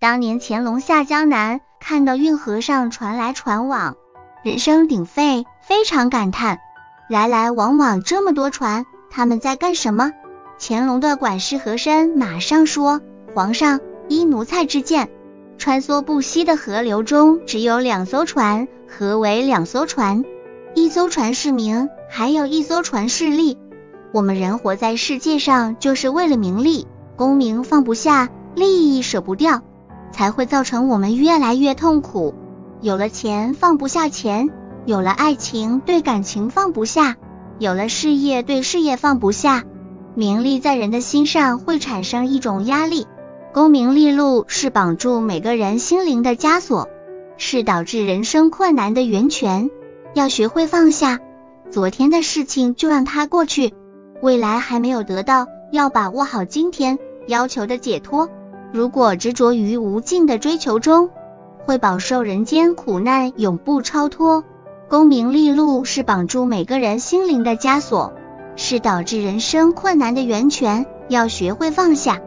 当年乾隆下江南，看到运河上船来船往，人声鼎沸，非常感叹，来来往往这么多船，他们在干什么？乾隆的管事和珅马上说：“皇上，依奴才之见，穿梭不息的河流中只有两艘船。何为两艘船？一艘船是名，还有一艘船是利。我们人活在世界上，就是为了名利，功名放不下，利益舍不掉，才会造成我们越来越痛苦。有了钱放不下钱，有了爱情对感情放不下，有了事业对事业放不下。名利在人的心上会产生一种压力，功名利禄是绑住每个人心灵的枷锁，是导致人生困难的源泉。要学会放下，昨天的事情就让它过去。未来还没有得到，要把握好今天要求的解脱。如果执着于无尽的追求中，会饱受人间苦难，永不超脱。功名利禄是绑住每个人心灵的枷锁。是导致人生困难的源泉，要学会放下。